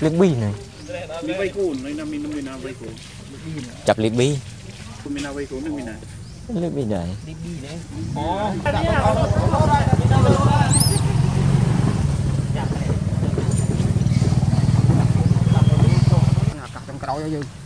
liệt bi này. Chập liệt bi. Liệt bi này. Hãy subscribe cho kênh Ghiền Mì Gõ Để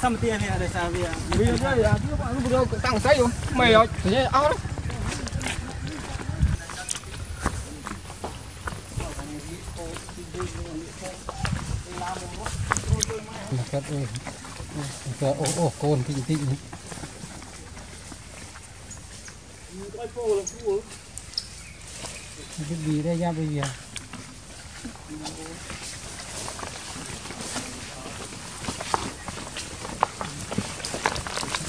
sama dia ni ada savia. bây giờ đây là cứ bạn vừa tăng say luôn. Mày rồi thì áo đó Cái cái ô ô côn tí tí cái gì đây ra bây giờ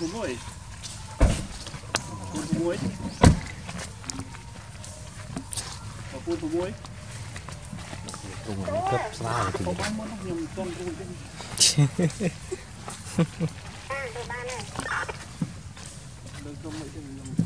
phụ muối. Kôn phụ muối. Có kôn phụ muối. cùng nó cấp sao thì Có bán món nhầm con kôn cái Đừng có mấy cái nhầm vài triệu con.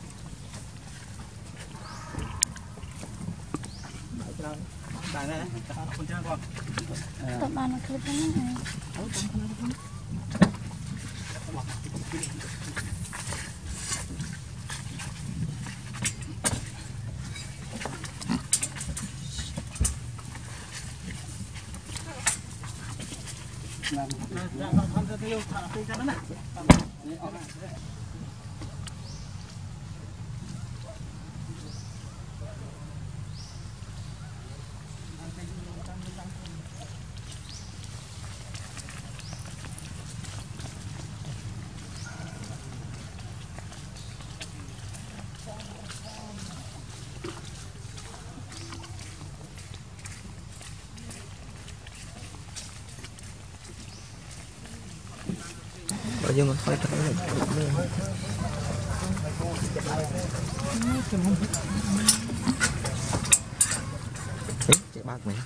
ងមិនថ យទៅនេះ Ý, chạy bác mày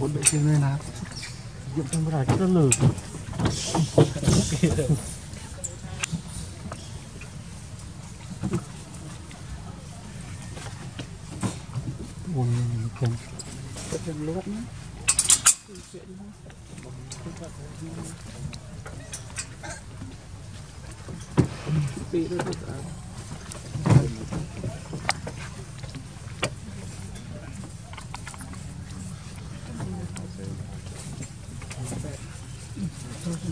một bệ trên nơi nào dựng trong cái này rất lử buồn cùng bị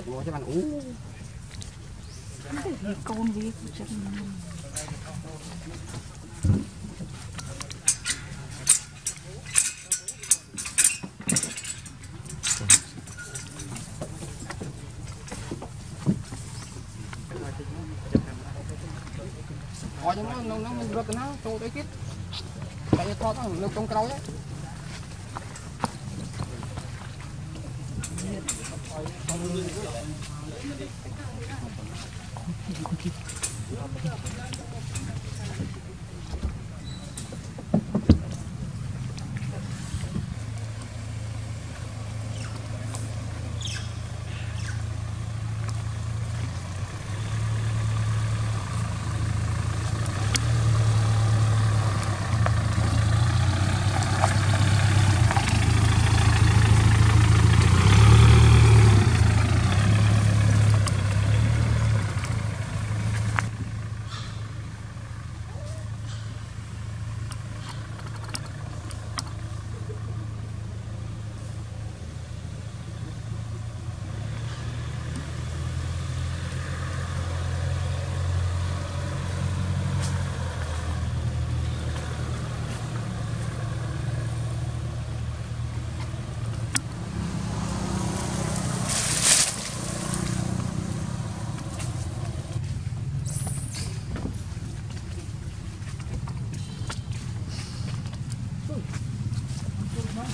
ត់មកចាំបានអូកូនវាចិត្តអញ្ចឹងនោះនោះមិនរត់ទៅណាចូលទៅទៀតតែថតនៅក្នុងក្រោយហ្នឹង Thank you.